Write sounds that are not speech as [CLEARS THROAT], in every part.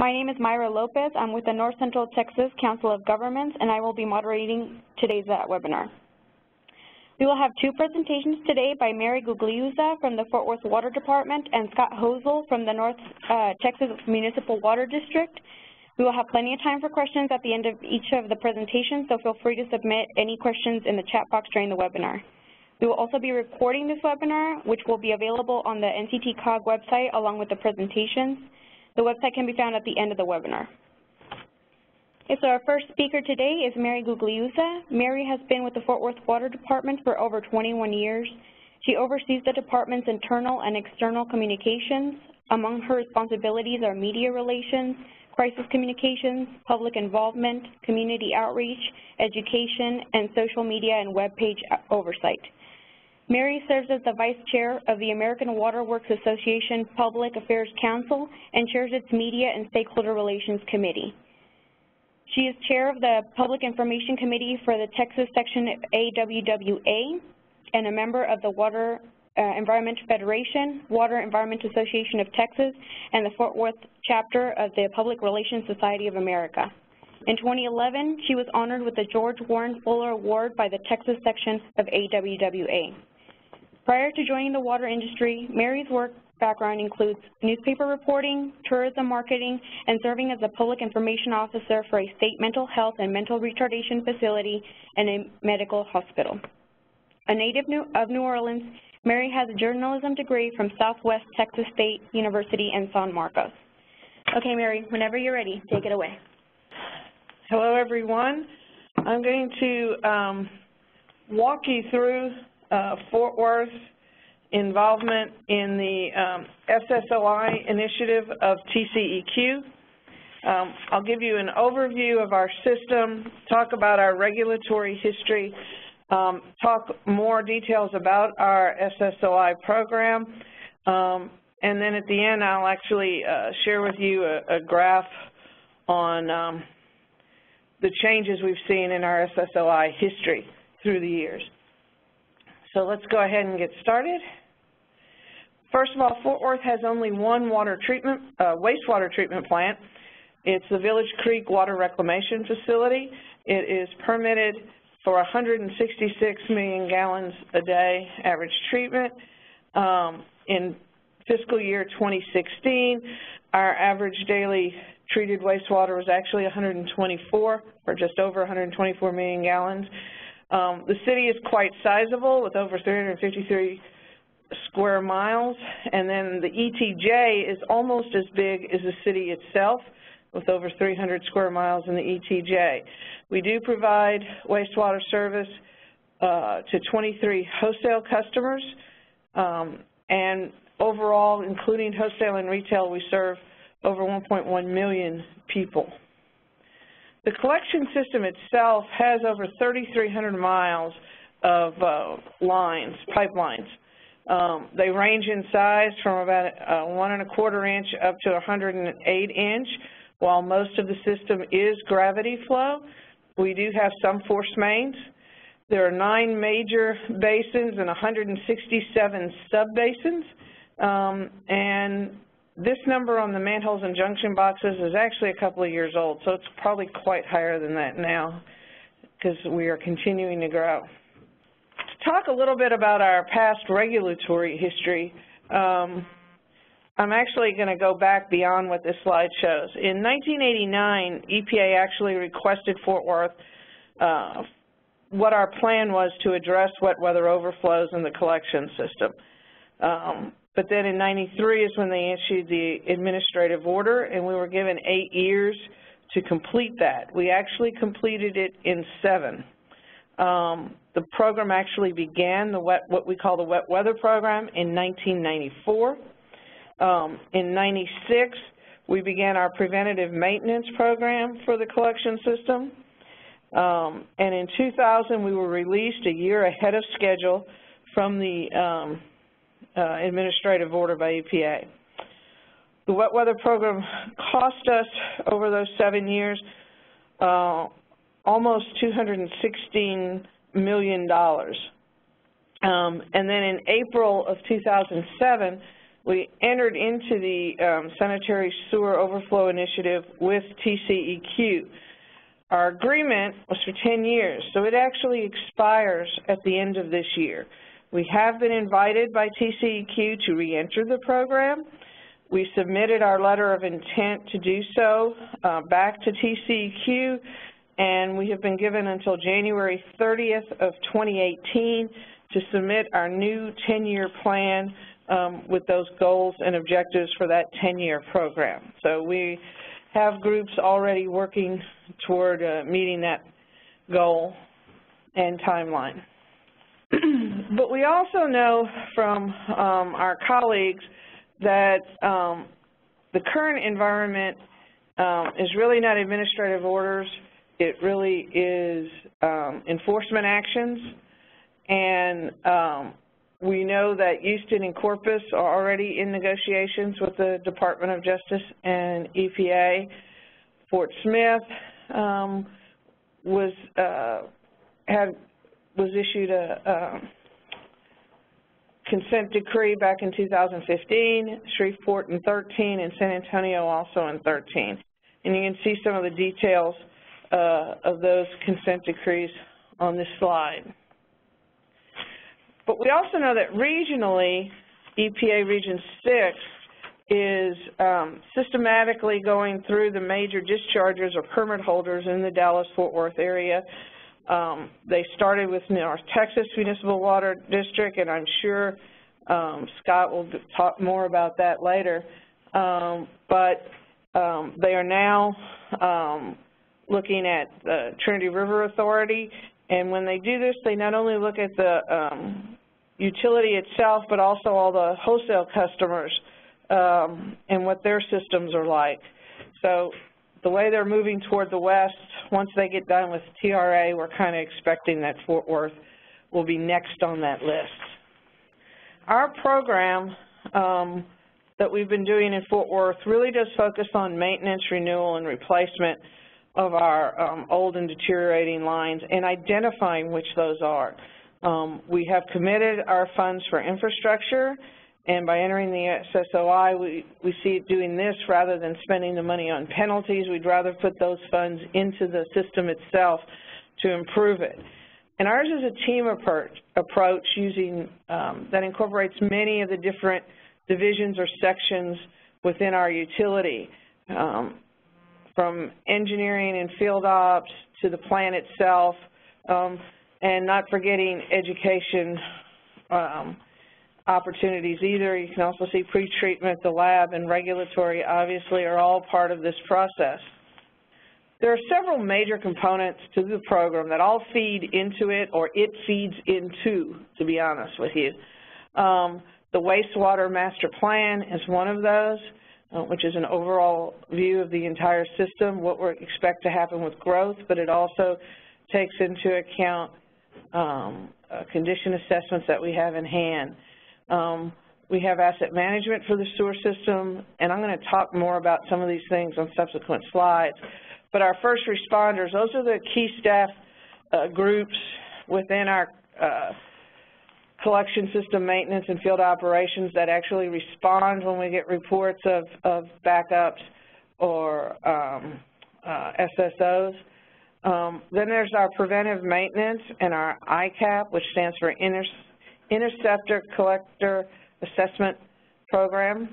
My name is Myra Lopez. I'm with the North Central Texas Council of Governments, and I will be moderating today's uh, webinar. We will have two presentations today by Mary Gugliuzza from the Fort Worth Water Department and Scott Hoelzle from the North uh, Texas Municipal Water District. We will have plenty of time for questions at the end of each of the presentations, so feel free to submit any questions in the chat box during the webinar. We will also be recording this webinar, which will be available on the NCTCOG website along with the presentations. The website can be found at the end of the webinar. So our first speaker today is Mary Gugliuzza. Mary has been with the Fort Worth Water Department for over 21 years. She oversees the department's internal and external communications. Among her responsibilities are media relations, crisis communications, public involvement, community outreach, education, and social media and web page oversight. Mary serves as the Vice Chair of the American Water Works Association Public Affairs Council and chairs its Media and Stakeholder Relations Committee. She is Chair of the Public Information Committee for the Texas Section of AWWA and a member of the Water uh, Environment Federation, Water Environment Association of Texas, and the Fort Worth chapter of the Public Relations Society of America. In 2011, she was honored with the George Warren Fuller Award by the Texas section of AWWA. Prior to joining the water industry, Mary's work background includes newspaper reporting, tourism marketing, and serving as a public information officer for a state mental health and mental retardation facility and a medical hospital. A native of New Orleans, Mary has a journalism degree from Southwest Texas State University in San Marcos. Okay, Mary, whenever you're ready, take it away. Hello, everyone. I'm going to um, walk you through Fort Worth involvement in the um, SSOI initiative of TCEQ. Um, I'll give you an overview of our system, talk about our regulatory history, um, talk more details about our SSOI program, um, and then at the end I'll actually uh, share with you a, a graph on um, the changes we've seen in our SSOI history through the years. So let's go ahead and get started. First of all, Fort Worth has only one water treatment, uh, wastewater treatment plant. It's the Village Creek Water Reclamation Facility. It is permitted for 166 million gallons a day average treatment. Um, in fiscal year 2016, our average daily treated wastewater was actually 124, or just over 124 million gallons. Um, the city is quite sizable with over 353 square miles, and then the ETJ is almost as big as the city itself with over 300 square miles in the ETJ. We do provide wastewater service uh, to 23 wholesale customers, um, and overall, including wholesale and retail, we serve over 1.1 million people. The collection system itself has over 3,300 miles of uh, lines, pipelines. Um, they range in size from about uh, one and a quarter inch up to 108 inch. While most of the system is gravity flow, we do have some force mains. There are nine major basins and 167 sub-basins, um, and this number on the manholes and junction boxes is actually a couple of years old, so it's probably quite higher than that now because we are continuing to grow. To talk a little bit about our past regulatory history, um, I'm actually going to go back beyond what this slide shows. In 1989, EPA actually requested Fort Worth uh, what our plan was to address wet weather overflows in the collection system. Um, but then in 93 is when they issued the administrative order, and we were given eight years to complete that. We actually completed it in seven. Um, the program actually began, the wet, what we call the wet weather program, in 1994. Um, in 96, we began our preventative maintenance program for the collection system. Um, and in 2000, we were released a year ahead of schedule from the um, uh, administrative order by EPA. The wet weather program cost us over those seven years uh, almost $216 million. Um, and then in April of 2007, we entered into the um, sanitary sewer overflow initiative with TCEQ. Our agreement was for 10 years, so it actually expires at the end of this year. We have been invited by TCEQ to reenter the program. We submitted our letter of intent to do so uh, back to TCEQ, and we have been given until January 30th of 2018 to submit our new 10-year plan um, with those goals and objectives for that 10-year program. So we have groups already working toward uh, meeting that goal and timeline. But we also know from um, our colleagues that um, the current environment um, is really not administrative orders. It really is um, enforcement actions. And um, we know that Houston and Corpus are already in negotiations with the Department of Justice and EPA. Fort Smith um, was uh, had was issued a consent decree back in 2015, Shreveport in 13, and San Antonio also in 13. And you can see some of the details uh, of those consent decrees on this slide. But we also know that regionally, EPA Region 6 is um, systematically going through the major dischargers or permit holders in the Dallas-Fort Worth area. Um, they started with North Texas Municipal Water District, and I'm sure um, Scott will talk more about that later. Um, but um, they are now um, looking at the Trinity River Authority, and when they do this, they not only look at the utility itself, but also all the wholesale customers um, and what their systems are like. So the way they're moving toward the west, once they get done with TRA, we're kind of expecting that Fort Worth will be next on that list. Our program um, that we've been doing in Fort Worth really does focus on maintenance, renewal, and replacement of our um, old and deteriorating lines and identifying which those are. Um, we have committed our funds for infrastructure, and by entering the SSOI, we, we see it doing this rather than spending the money on penalties. We'd rather put those funds into the system itself to improve it. And ours is a team approach, approach using um, that incorporates many of the different divisions or sections within our utility, um, from engineering and field ops to the plant itself. Um, and not forgetting education um, opportunities either. You can also see pretreatment, the lab, and regulatory obviously are all part of this process. There are several major components to the program that all feed into it or it feeds into, to be honest with you. Um, the wastewater master plan is one of those, uh, which is an overall view of the entire system, what we expect to happen with growth, but it also takes into account um, uh, condition assessments that we have in hand. Um, we have asset management for the sewer system, and I'm going to talk more about some of these things on subsequent slides. But our first responders, those are the key staff uh, groups within our uh, collection system maintenance and field operations that actually respond when we get reports of, of backups or um, uh, SSOs. Um, then there's our preventive maintenance and our ICAP, which stands for Inter Interceptor Collector Assessment Program,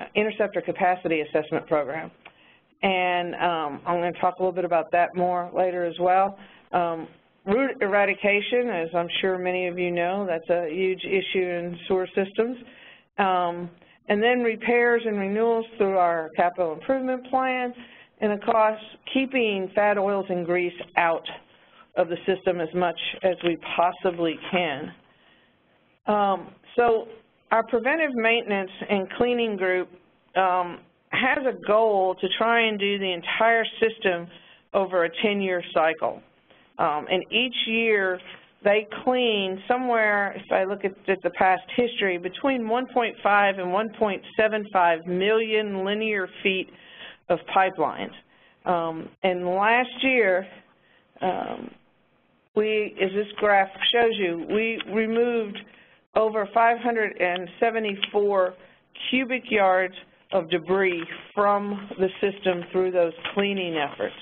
uh, Interceptor Capacity Assessment Program. And um, I'm going to talk a little bit about that more later as well. Um, root eradication, as I'm sure many of you know, that's a huge issue in sewer systems. Um, and then repairs and renewals through our capital improvement plan, and of course, keeping fat oils and grease out of the system as much as we possibly can. Um, so our preventive maintenance and cleaning group um, has a goal to try and do the entire system over a 10-year cycle. Um, and each year they clean somewhere, if I look at, at the past history, between 1.5 and 1.75 million linear feet of pipelines. Um, and last year, um, we, as this graph shows you, we removed over 574 cubic yards of debris from the system through those cleaning efforts.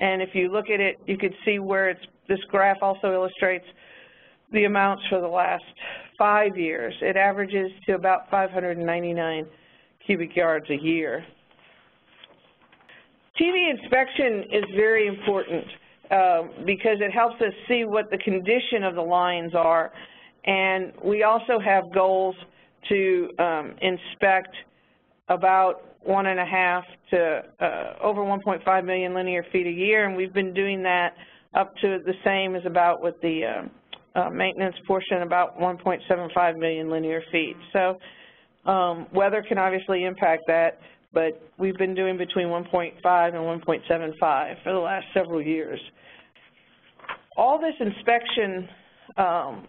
And if you look at it, you can see where it's, this graph also illustrates the amounts for the last five years. It averages to about 599 cubic yards a year. TV inspection is very important uh, because it helps us see what the condition of the lines are. And we also have goals to um, inspect about one and a half to uh, over 1.5 million linear feet a year, and we've been doing that up to the same as about with the uh, uh, maintenance portion, about 1.75 million linear feet. So um, weather can obviously impact that, but we've been doing between 1.5 and 1.75 for the last several years. All this inspection um,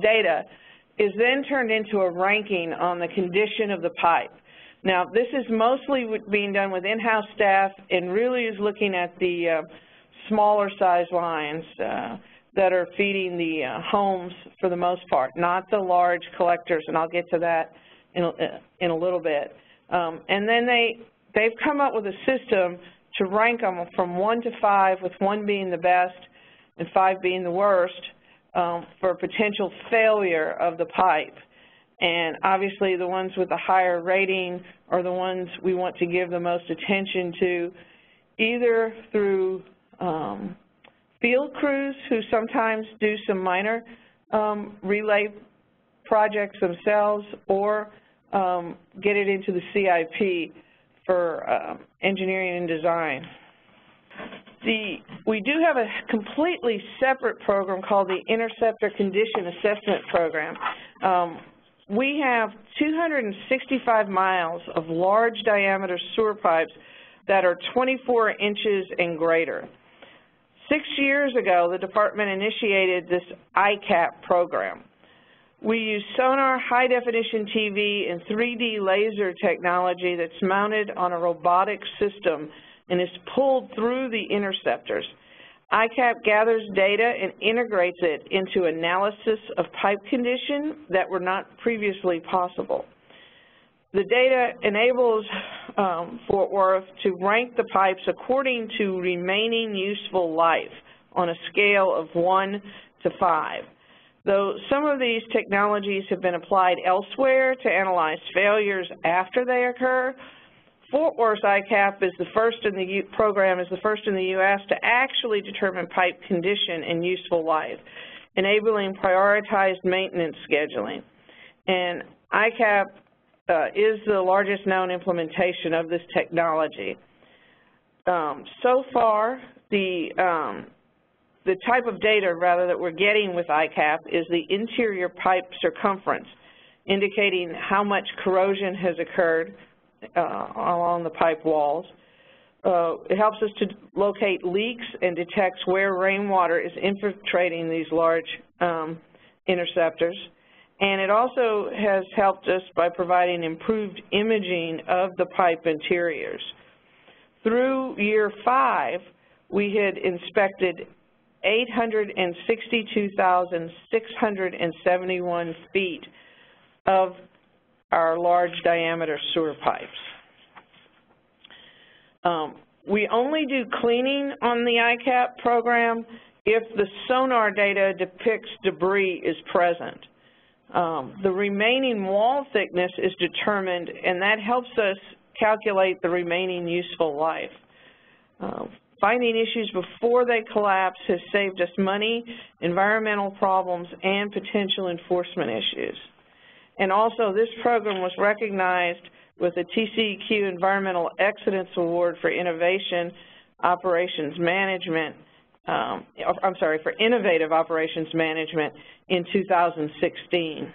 data is then turned into a ranking on the condition of the pipe. Now, this is mostly being done with in-house staff and really is looking at the uh, smaller size lines uh, that are feeding the uh, homes for the most part, not the large collectors, and I'll get to that in a, in a little bit. Um, and then they, they've come up with a system to rank them from one to five, with one being the best and five being the worst, um, for potential failure of the pipe. And obviously the ones with the higher rating are the ones we want to give the most attention to, either through um, field crews who sometimes do some minor um, relay projects themselves or um, get it into the CIP for uh, engineering and design. The, we do have a completely separate program called the Interceptor Condition Assessment Program. Um, we have 265 miles of large diameter sewer pipes that are 24 inches and greater. Six years ago, the department initiated this ICAP program. We use sonar, high-definition TV, and 3D laser technology that's mounted on a robotic system and is pulled through the interceptors. ICAP gathers data and integrates it into analysis of pipe condition that were not previously possible. The data enables um, Fort Worth to rank the pipes according to remaining useful life on a scale of 1 to 5. Though some of these technologies have been applied elsewhere to analyze failures after they occur, Fort Worth ICAP is the first in the U program is the first in the U.S. to actually determine pipe condition and useful life, enabling prioritized maintenance scheduling. And ICAP uh, is the largest known implementation of this technology. Um, so far, the um, the type of data, rather, that we're getting with ICAP is the interior pipe circumference, indicating how much corrosion has occurred along the pipe walls. Uh, it helps us to locate leaks and detects where rainwater is infiltrating these large um, interceptors. And it also has helped us by providing improved imaging of the pipe interiors. Through year five, we had inspected 862,671 feet of our large diameter sewer pipes. Um, we only do cleaning on the ICAP program if the sonar data depicts debris is present. Um, the remaining wall thickness is determined, and that helps us calculate the remaining useful life. Uh, finding issues before they collapse has saved us money, environmental problems, and potential enforcement issues. And also, this program was recognized with the TCEQ Environmental Excellence Award for Innovation Operations Management, um, I'm sorry, for Innovative Operations Management in 2016.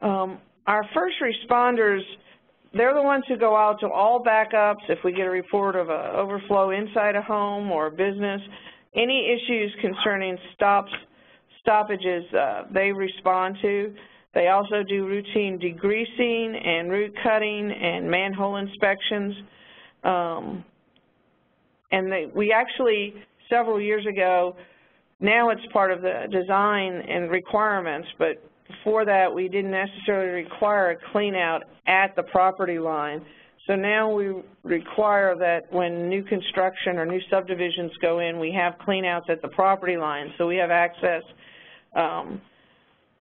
Um, our first responders, they're the ones who go out to all backups if we get a report of an overflow inside a home or a business any issues concerning stops, stoppages uh, they respond to. They also do routine degreasing and root cutting and manhole inspections. Um, and they, we actually, several years ago, now it's part of the design and requirements, but before that we didn't necessarily require a clean out at the property line. So now we require that when new construction or new subdivisions go in, we have cleanouts at the property line. So we have access, um,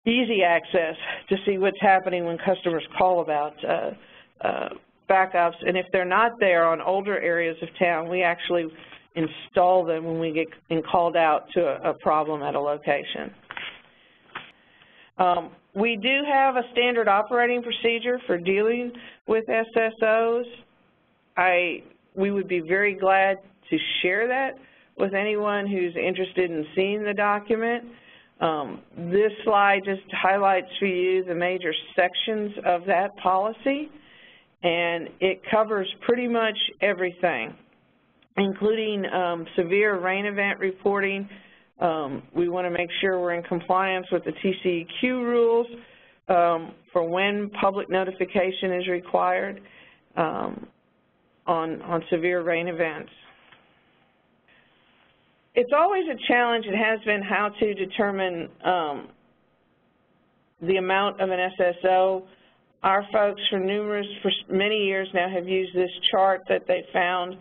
easy access to see what's happening when customers call about uh, uh, backups. And if they're not there on older areas of town, we actually install them when we get called out to a, problem at a location. Um, we do have a standard operating procedure for dealing with SSOs. I, we would be very glad to share that with anyone who's interested in seeing the document. Um, this slide just highlights for you the major sections of that policy, and it covers pretty much everything, including um, severe rain event reporting, um, we want to make sure we're in compliance with the TCEQ rules um, for when public notification is required um, on, on severe rain events. It's always a challenge, it has been, how to determine um, the amount of an SSO. Our folks for numerous, for many years now have used this chart that they found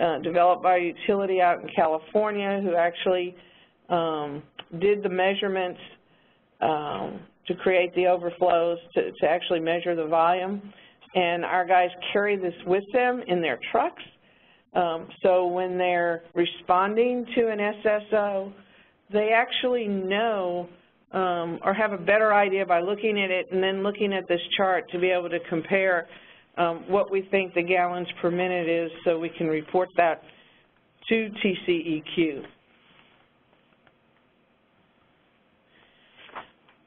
uh, developed by a utility out in California who actually um, did the measurements um, to create the overflows to, to actually measure the volume. And our guys carry this with them in their trucks. Um, so when they're responding to an SSO, they actually know um, or have a better idea by looking at it and then looking at this chart to be able to compare um, what we think the gallons per minute is so we can report that to TCEQ.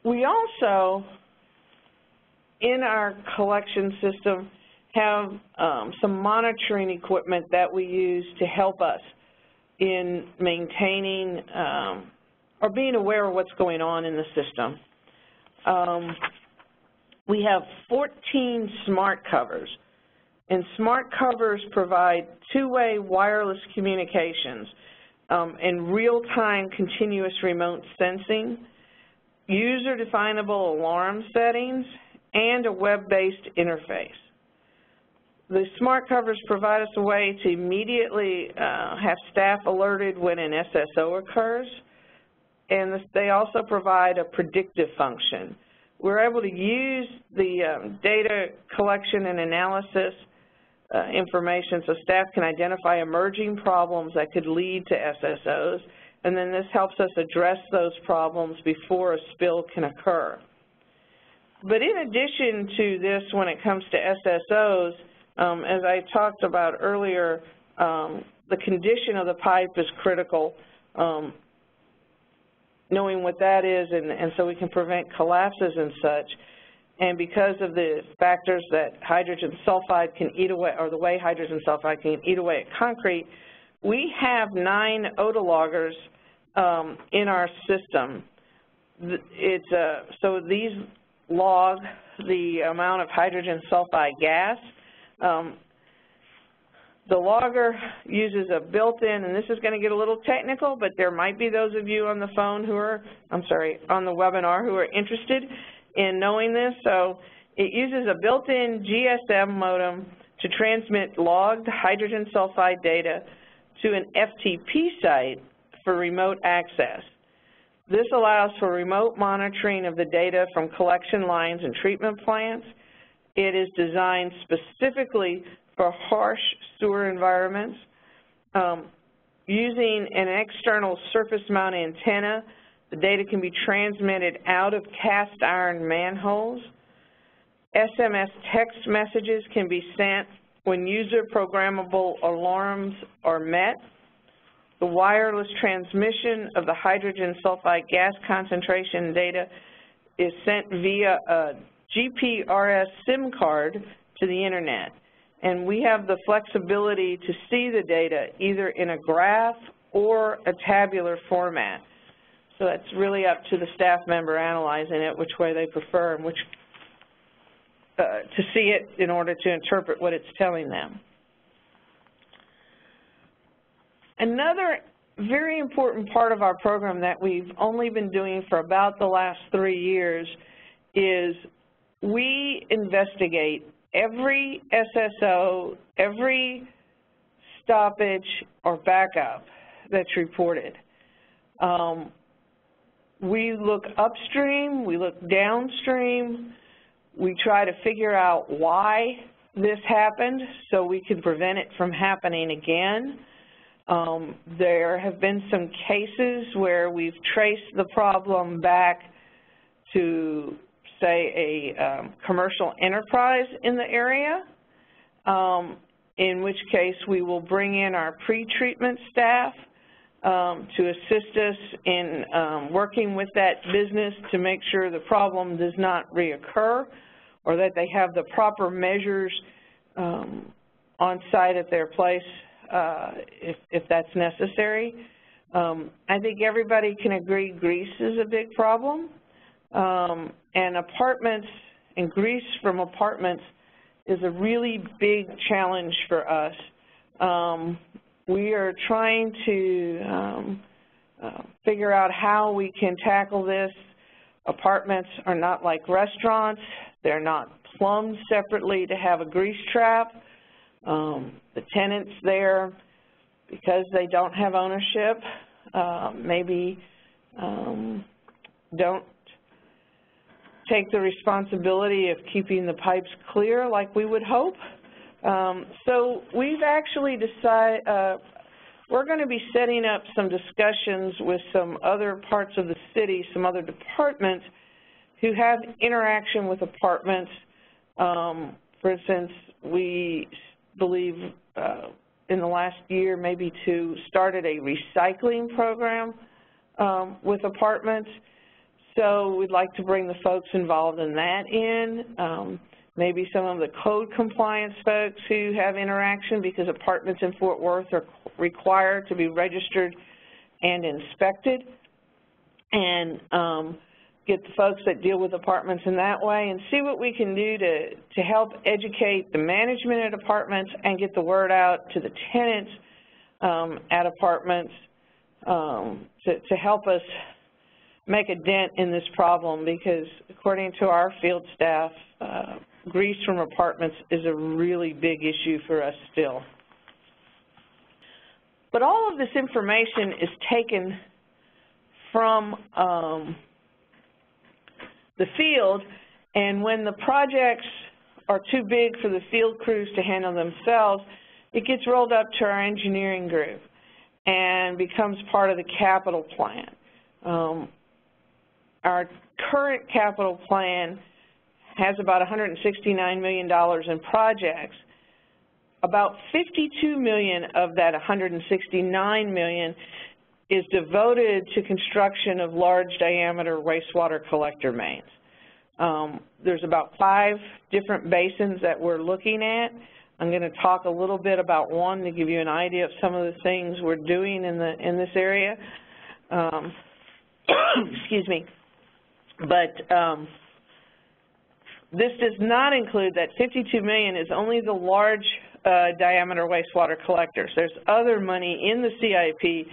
We also, in our collection system, have um, some monitoring equipment that we use to help us in maintaining um, or being aware of what's going on in the system. Um, we have 14 smart covers, and smart covers provide two-way wireless communications um, and real-time continuous remote sensing user-definable alarm settings, and a web-based interface. The smart covers provide us a way to immediately uh, have staff alerted when an SSO occurs, and they also provide a predictive function. We're able to use the um, data collection and analysis uh, information so staff can identify emerging problems that could lead to SSOs and then this helps us address those problems before a spill can occur. But in addition to this, when it comes to SSOs, um, as I talked about earlier, um, the condition of the pipe is critical, um, knowing what that is, and, and so we can prevent collapses and such. And because of the factors that hydrogen sulfide can eat away, or the way hydrogen sulfide can eat away at concrete, we have nine OdaLoggers um, in our system. It's uh, so these log the amount of hydrogen sulfide gas. Um, the logger uses a built-in, and this is going to get a little technical, but there might be those of you on the phone who are, I'm sorry, on the webinar who are interested in knowing this. So it uses a built-in GSM modem to transmit logged hydrogen sulfide data to an FTP site for remote access. This allows for remote monitoring of the data from collection lines and treatment plants. It is designed specifically for harsh sewer environments. Um, using an external surface mount antenna, the data can be transmitted out of cast iron manholes. SMS text messages can be sent when user programmable alarms are met. The wireless transmission of the hydrogen sulfide gas concentration data is sent via a GPRS SIM card to the Internet. And we have the flexibility to see the data either in a graph or a tabular format. So that's really up to the staff member analyzing it, which way they prefer and which uh, to see it in order to interpret what it's telling them. Another very important part of our program that we've only been doing for about the last three years is we investigate every SSO, every stoppage or backup that's reported. Um, we look upstream, we look downstream, we try to figure out why this happened so we can prevent it from happening again. Um, there have been some cases where we've traced the problem back to, say, a um, commercial enterprise in the area, um, in which case we will bring in our pre-treatment staff um, to assist us in um, working with that business to make sure the problem does not reoccur or that they have the proper measures um, on site at their place uh, if, if that's necessary. Um, I think everybody can agree grease is a big problem. Um, and apartments and grease from apartments is a really big challenge for us. Um, we are trying to um, uh, figure out how we can tackle this. Apartments are not like restaurants. They're not plumbed separately to have a grease trap. Um, the tenants there, because they don't have ownership, uh, maybe um, don't take the responsibility of keeping the pipes clear like we would hope. Um, so we've actually decided, uh, we're going to be setting up some discussions with some other parts of the city, some other departments who have interaction with apartments. Um, for instance, we believe uh, in the last year, maybe two, started a recycling program um, with apartments. So we'd like to bring the folks involved in that in. Um, maybe some of the code compliance folks who have interaction because apartments in Fort Worth are required to be registered and inspected. And um, get the folks that deal with apartments in that way and see what we can do to, to help educate the management at apartments and get the word out to the tenants um, at apartments um, to, to help us make a dent in this problem because according to our field staff, uh, grease from apartments is a really big issue for us still. But all of this information is taken from um, the field, and when the projects are too big for the field crews to handle themselves, it gets rolled up to our engineering group and becomes part of the capital plan. Um, our current capital plan has about $169 million in projects. About 52 million of that 169 million is devoted to construction of large diameter wastewater collector mains. Um, there's about five different basins that we're looking at. I'm going to talk a little bit about one to give you an idea of some of the things we're doing in the in this area. Um, [COUGHS] excuse me. But um, this does not include that 52 million is only the large uh, diameter wastewater collectors. There's other money in the CIP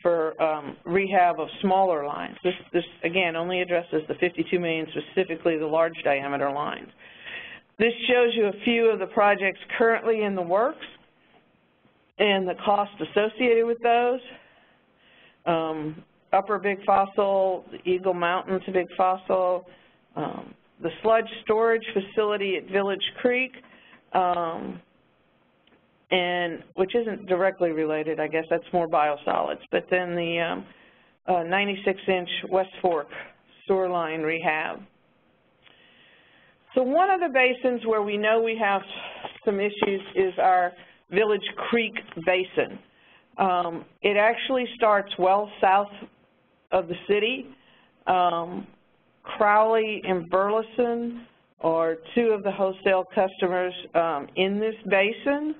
for um, rehab of smaller lines. This, this, again, only addresses the 52 million, specifically the large diameter lines. This shows you a few of the projects currently in the works and the cost associated with those. Um, Upper Big Fossil, Eagle Mountains Big Fossil, um, the sludge storage facility at Village Creek, um, and which isn't directly related, I guess that's more biosolids, but then the um, 96-inch uh, West Fork sewer line rehab. So one of the basins where we know we have some issues is our Village Creek Basin. Um, it actually starts well south of the city. Um, Crowley and Burleson are two of the wholesale customers um, in this basin.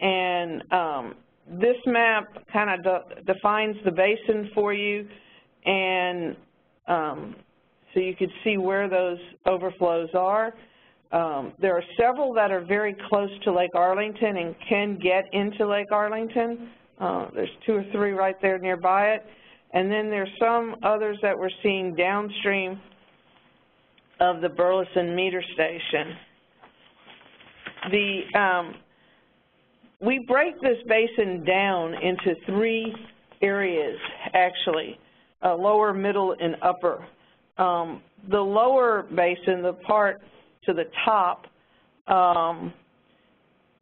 And um, this map kind of de defines the basin for you, and um, so you can see where those overflows are. Um, there are several that are very close to Lake Arlington and can get into Lake Arlington, Uh, there's two or three right there nearby it. And then there's some others that we're seeing downstream of the Burleson meter station. The, um, we break this basin down into three areas, actually, uh, lower, middle, and upper. Um, the lower basin, the part to the top, um,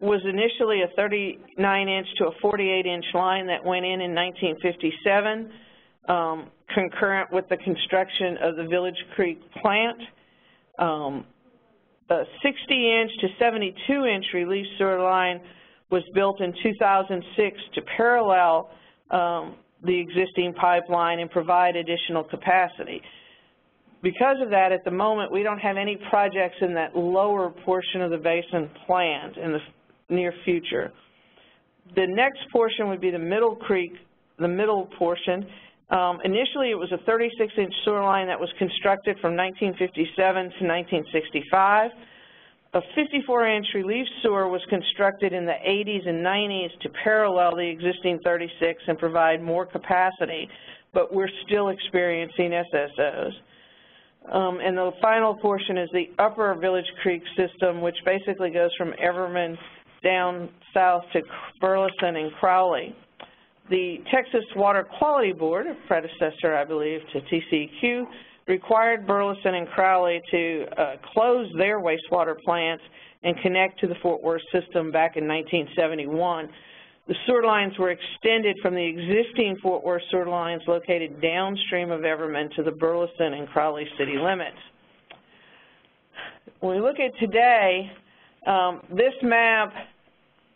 was initially a 39-inch to a 48-inch line that went in in 1957, um, concurrent with the construction of the Village Creek plant. Um, a 60-inch to 72-inch relief sewer line was built in 2006 to parallel um, the existing pipeline and provide additional capacity. Because of that, at the moment, we don't have any projects in that lower portion of the basin planned in the near future. The next portion would be the Middle Creek, the middle portion. Um, initially, it was a 36-inch sewer line that was constructed from 1957 to 1965. A 54-inch relief sewer was constructed in the 80s and 90s to parallel the existing 36 and provide more capacity, but we're still experiencing SSOs. Um, and the final portion is the upper Village Creek system, which basically goes from Everman down south to Burleson and Crowley. The Texas Water Quality Board, a predecessor, I believe, to TCEQ, required Burleson and Crowley to uh, close their wastewater plants and connect to the Fort Worth system back in 1971. The sewer lines were extended from the existing Fort Worth sewer lines located downstream of Everman to the Burleson and Crowley city limits. When we look at today, um, this map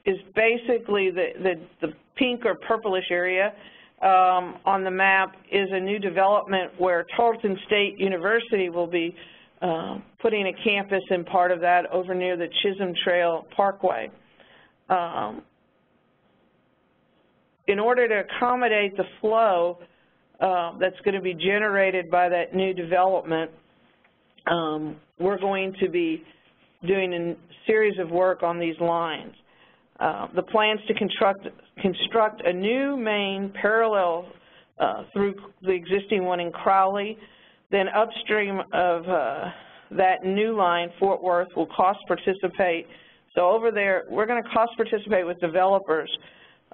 is basically the, the, the, pink or purplish area um, on the map is a new development where Tarleton State University will be uh, putting a campus in part of that over near the Chisholm Trail Parkway. Um, in order to accommodate the flow uh, that's going to be generated by that new development, um, we're going to be doing a series of work on these lines. Uh, the plans to construct, construct a new main parallel uh, through the existing one in Crowley, then upstream of uh, that new line, Fort Worth, will cost participate. So over there, we're going to cost participate with developers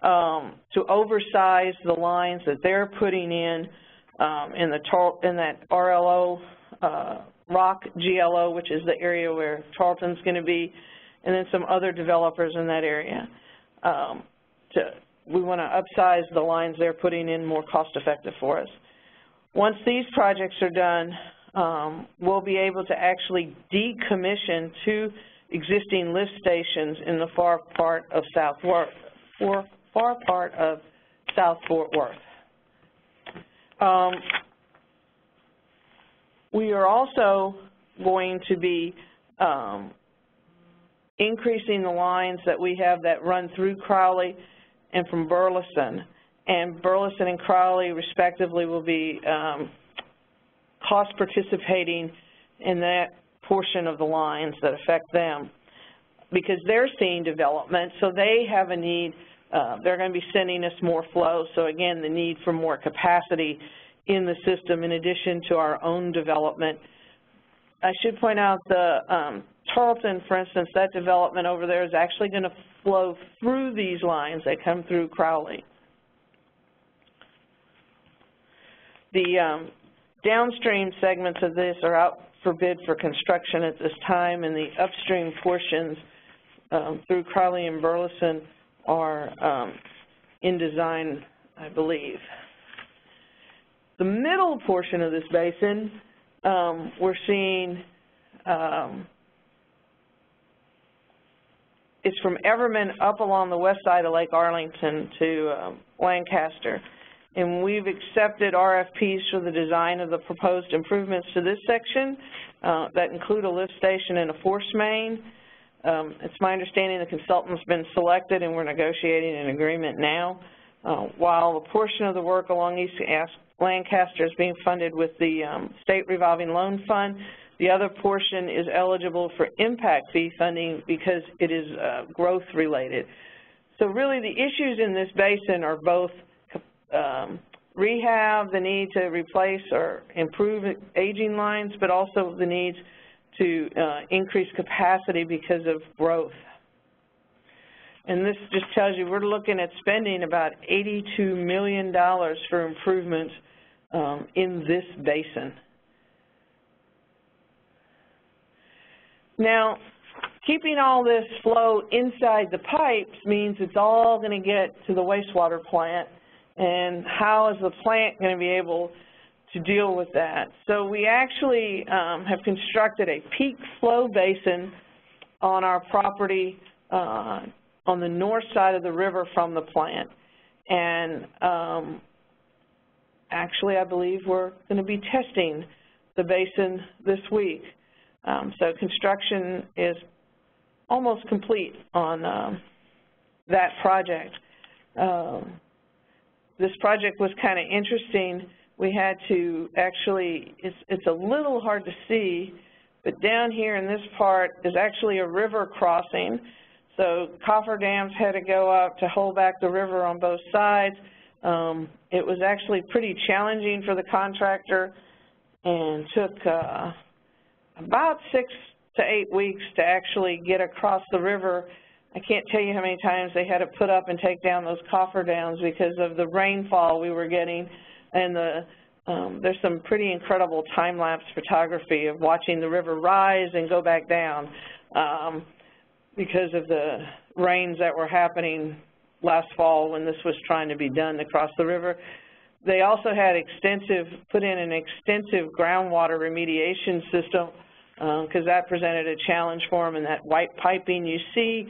um, to oversize the lines that they're putting in um, in the in that RLO uh, Rock GLO, which is the area where Tarleton's going to be, and then some other developers in that area. Um, to, we want to upsize the lines they're putting in more cost-effective for us. Once these projects are done, um, we'll be able to actually decommission two existing lift stations in the far part of South Worth, far part of South Fort Worth. Um, we are also going to be um, increasing the lines that we have that run through Crowley and from Burleson. And Burleson and Crowley, respectively, will be um, cost participating in that portion of the lines that affect them because they're seeing development, so they have a need uh, they're going to be sending us more flow. So again, the need for more capacity in the system in addition to our own development. I should point out the um, Tarleton, for instance, that development over there is actually going to flow through these lines that come through Crowley. The um, downstream segments of this are out for bid for construction at this time, and the upstream portions um, through Crowley and Burleson are um, in design, I believe. The middle portion of this basin, um, we're seeing um, it's from Everman up along the west side of Lake Arlington to um, Lancaster. And we've accepted RFPs for the design of the proposed improvements to this section uh, that include a lift station and a force main. Um, it's my understanding the consultant's been selected and we're negotiating an agreement now. Uh, while a portion of the work along East Lancaster is being funded with the um, State Revolving Loan Fund, the other portion is eligible for impact fee funding because it is uh, growth related. So really the issues in this basin are both um, rehab, the need to replace or improve aging lines, but also the needs to uh, increase capacity because of growth. And this just tells you we're looking at spending about $82 million for improvements um, in this basin. Now, keeping all this flow inside the pipes means it's all going to get to the wastewater plant and how is the plant going to be able to deal with that. So we actually um, have constructed a peak flow basin on our property uh, on the north side of the river from the plant. And um, actually, I believe we're going to be testing the basin this week. Um, so construction is almost complete on um, that project. Um, this project was kind of interesting. We had to actually, it's, it's a little hard to see, but down here in this part is actually a river crossing. So cofferdams had to go up to hold back the river on both sides. Um, it was actually pretty challenging for the contractor and took uh, about six to eight weeks to actually get across the river I can't tell you how many times they had to put up and take down those cofferdams because of the rainfall we were getting and the um, there's some pretty incredible time-lapse photography of watching the river rise and go back down um, because of the rains that were happening last fall when this was trying to be done across the river. They also had extensive, put in an extensive groundwater remediation system because um, that presented a challenge for them, and that white piping you see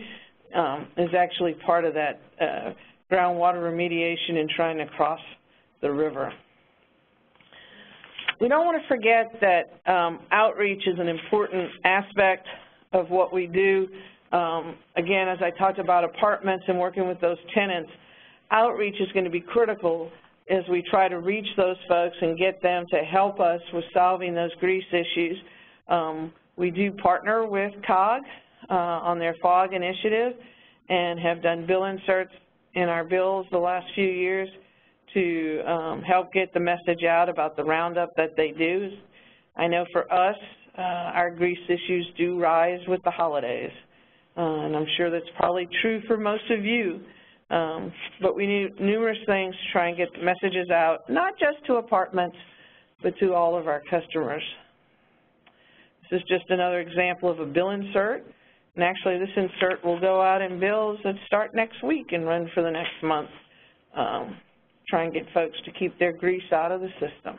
um, is actually part of that uh, groundwater remediation and trying to cross the river. We don't want to forget that um, outreach is an important aspect of what we do. Um, again, as I talked about apartments and working with those tenants, outreach is going to be critical as we try to reach those folks and get them to help us with solving those grease issues. Um, we do partner with COG uh, on their FOG initiative and have done bill inserts in our bills the last few years to um, help get the message out about the roundup that they do. I know for us, uh, our grease issues do rise with the holidays, uh, and I'm sure that's probably true for most of you. Um, but we need numerous things to try and get messages out, not just to apartments, but to all of our customers. This is just another example of a bill insert. And actually, this insert will go out in bills that start next week and run for the next month. Um, try and get folks to keep their grease out of the system.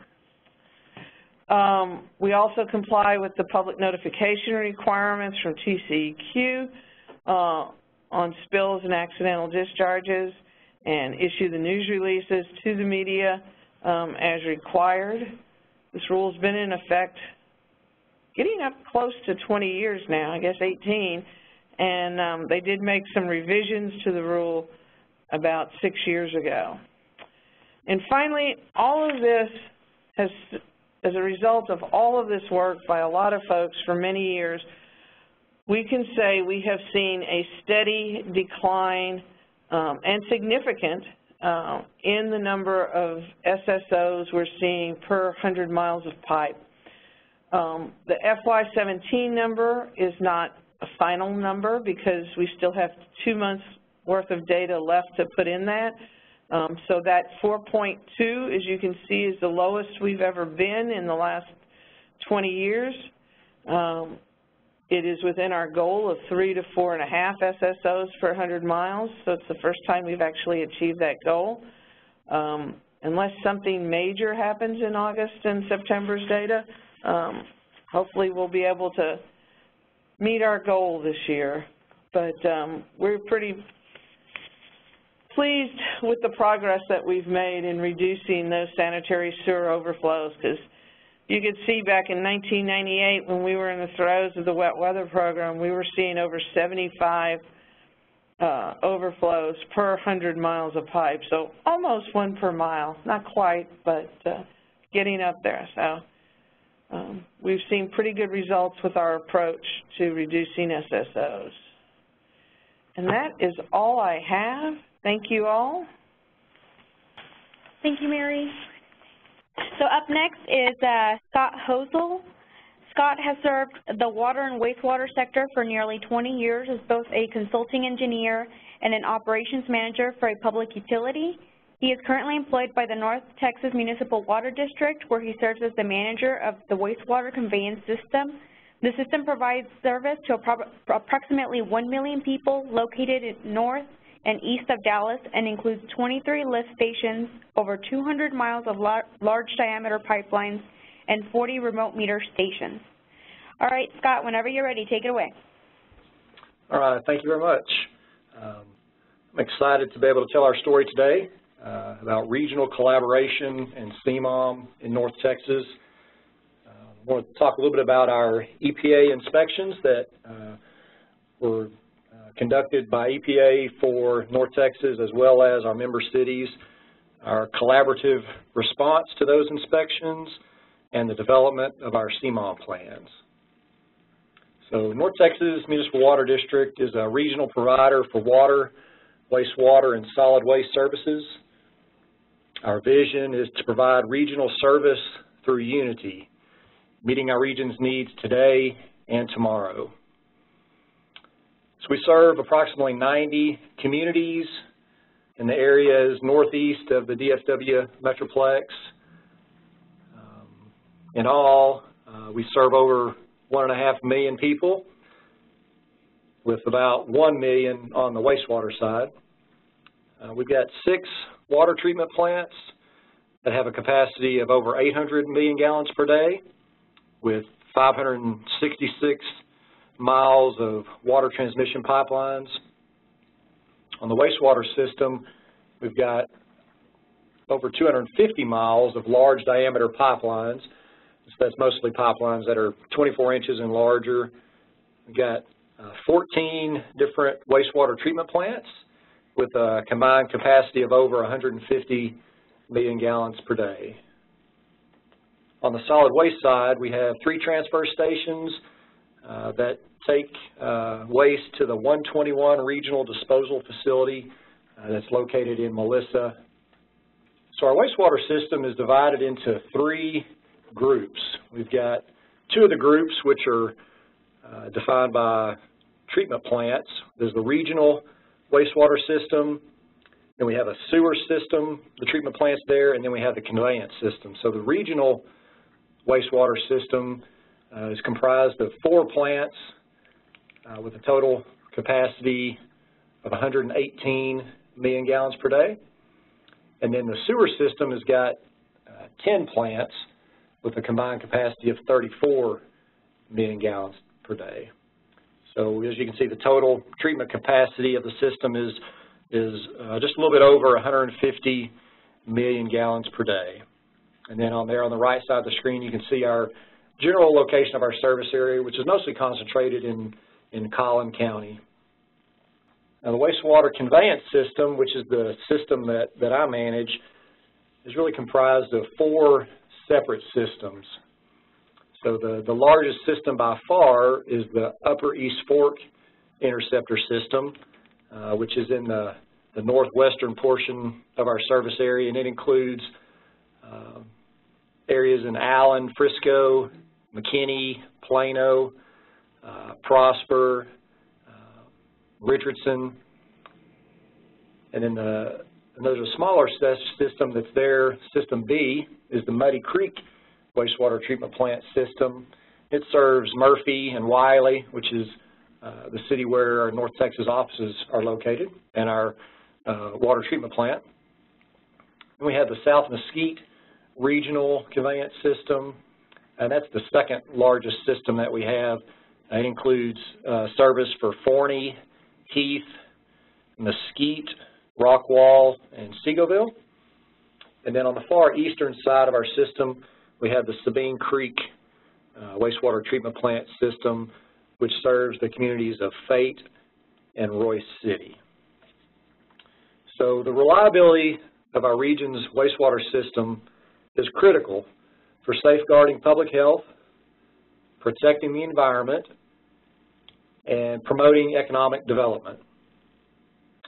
Um, we also comply with the public notification requirements from TCEQ uh, on spills and accidental discharges and issue the news releases to the media um, as required. This rule has been in effect getting up close to 20 years now, I guess 18, and um, they did make some revisions to the rule about six years ago. And finally, all of this has, as a result of all of this work by a lot of folks for many years, we can say we have seen a steady decline um, and significant uh, in the number of SSOs we're seeing per 100 miles of pipe. Um, the FY17 number is not a final number because we still have two months worth of data left to put in that. Um, so that 4.2, as you can see, is the lowest we've ever been in the last 20 years. Um, it is within our goal of three to four and a half SSOs per 100 miles, so it's the first time we've actually achieved that goal. Um, unless something major happens in August and September's data, um, hopefully we'll be able to meet our goal this year. But um, we're pretty pleased with the progress that we've made in reducing those sanitary sewer overflows because you could see back in 1998 when we were in the throes of the wet weather program, we were seeing over 75 uh, overflows per 100 miles of pipe, so almost one per mile, not quite, but uh, getting up there. So um, we've seen pretty good results with our approach to reducing SSOs. And that is all I have. Thank you all. Thank you, Mary. So up next is uh, Scott Hoelzle. Scott has served the water and wastewater sector for nearly 20 years as both a consulting engineer and an operations manager for a public utility. He is currently employed by the North Texas Municipal Water District, where he serves as the manager of the wastewater conveyance system. The system provides service to approximately 1 million people located north and east of Dallas and includes 23 lift stations, over 200 miles of large diameter pipelines, and 40 remote meter stations. All right, Scott, whenever you're ready, take it away. All right, thank you very much. Um, I'm excited to be able to tell our story today uh, about regional collaboration and CMOM in North Texas. Uh, I want to talk a little bit about our EPA inspections that uh, were uh, conducted by EPA for North Texas as well as our member cities, our collaborative response to those inspections, and the development of our CMOM plans. So North Texas Municipal Water District is a regional provider for water, wastewater, and solid waste services. Our vision is to provide regional service through unity, meeting our region's needs today and tomorrow. So we serve approximately 90 communities in the areas northeast of the DFW Metroplex. Um, in all, uh, we serve over one and a half million people with about one million on the wastewater side. Uh, we've got six water treatment plants that have a capacity of over 800 million gallons per day with 566 miles of water transmission pipelines. On the wastewater system, we've got over 250 miles of large diameter pipelines. So that's mostly pipelines that are 24 inches and larger. We've got uh, 14 different wastewater treatment plants with a combined capacity of over 150 million gallons per day. On the solid waste side, we have three transfer stations uh, that take uh, waste to the 121 Regional Disposal Facility uh, that's located in Melissa. So our wastewater system is divided into three groups. We've got two of the groups which are uh, defined by treatment plants. There's the regional wastewater system, then we have a sewer system, the treatment plants there, and then we have the conveyance system. So the regional wastewater system uh, is comprised of four plants uh, with a total capacity of 118 million gallons per day. And then the sewer system has got uh, 10 plants with a combined capacity of 34 million gallons per day. So as you can see, the total treatment capacity of the system is, is uh, just a little bit over 150 million gallons per day. And then on there on the right side of the screen, you can see our general location of our service area, which is mostly concentrated in, in Collin County. Now the wastewater conveyance system, which is the system that, that I manage, is really comprised of four separate systems. So the, the largest system by far is the Upper East Fork Interceptor System, uh, which is in the, the northwestern portion of our service area, and it includes uh, areas in Allen, Frisco, McKinney, Plano, uh, Prosper, uh, Richardson, and then the and there's a smaller system that's there, System B, is the Muddy Creek wastewater treatment plant system. It serves Murphy and Wylie, which is uh, the city where our North Texas offices are located, and our uh, water treatment plant. And we have the South Mesquite Regional Conveyance System, and that's the second largest system that we have. It includes uh, service for Forney, Heath, Mesquite, Rockwall, and Seagoville. And then on the far eastern side of our system, we have the Sabine Creek uh, wastewater treatment plant system, which serves the communities of Fate and Royse City. So the reliability of our region's wastewater system is critical for safeguarding public health, protecting the environment, and promoting economic development.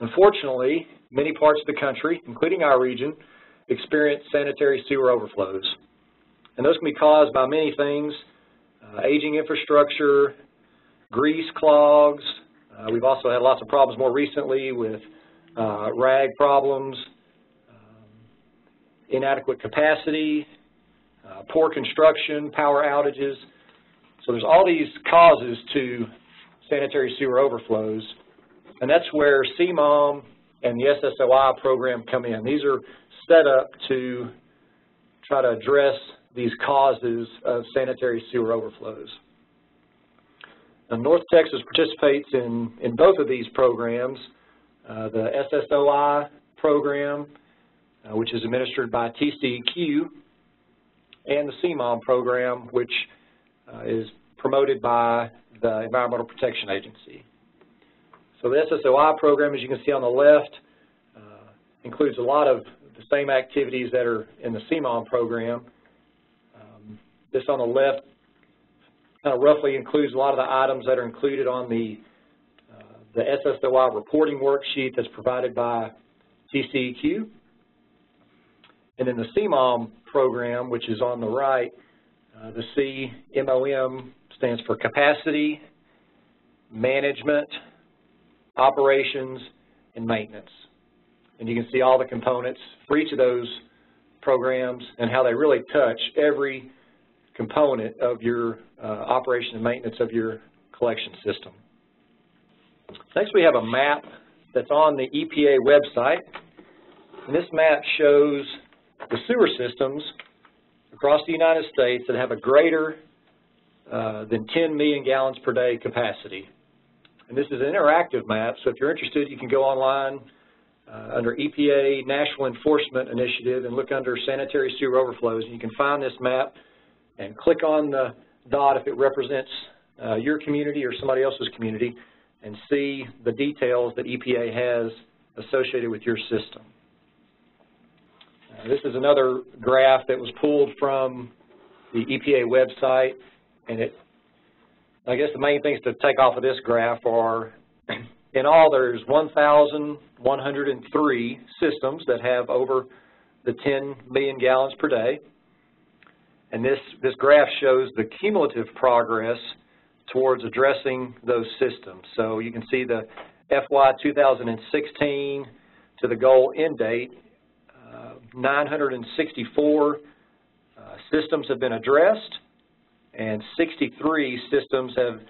Unfortunately, many parts of the country, including our region, experience sanitary sewer overflows. And those can be caused by many things, uh, aging infrastructure, grease clogs. Uh, we've also had lots of problems more recently with uh, rag problems, um, inadequate capacity, uh, poor construction, power outages. So there's all these causes to sanitary sewer overflows, and that's where CMOM and the SSOI program come in. These are set up to try to address these causes of sanitary sewer overflows. Now, North Texas participates in, in both of these programs, uh, the SSOI program, uh, which is administered by TCEQ, and the CMOM program, which uh, is promoted by the Environmental Protection Agency. So the SSOI program, as you can see on the left, uh, includes a lot of the same activities that are in the CMOM program. This on the left kind of roughly includes a lot of the items that are included on the, uh, the SSOI reporting worksheet that's provided by TCEQ. And then the CMOM program, which is on the right, uh, the C, MOM, stands for capacity, management, operations, and maintenance. And you can see all the components for each of those programs and how they really touch every component of your uh, operation and maintenance of your collection system. Next we have a map that's on the EPA website. And this map shows the sewer systems across the United States that have a greater uh, than 10 million gallons per day capacity. And this is an interactive map, so if you're interested, you can go online uh, under EPA National Enforcement Initiative and look under sanitary sewer overflows, and you can find this map and click on the dot if it represents uh, your community or somebody else's community and see the details that EPA has associated with your system. Uh, this is another graph that was pulled from the EPA website and it, I guess the main things to take off of this graph are, in all there's 1,103 systems that have over the 10 million gallons per day. And this, this graph shows the cumulative progress towards addressing those systems. So you can see the FY 2016 to the goal end date, uh, 964 uh, systems have been addressed and 63 systems have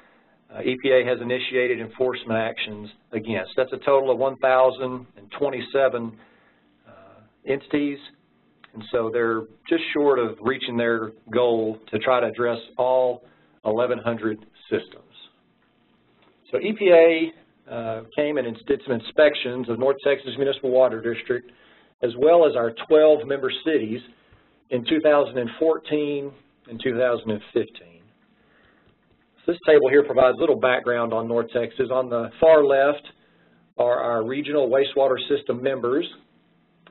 uh, EPA has initiated enforcement actions against. That's a total of 1,027 uh, entities, and so they're just short of reaching their goal to try to address all 1,100 systems. So EPA uh, came and did some inspections of North Texas Municipal Water District as well as our 12 member cities in 2014 and 2015. So this table here provides a little background on North Texas. On the far left are our regional wastewater system members,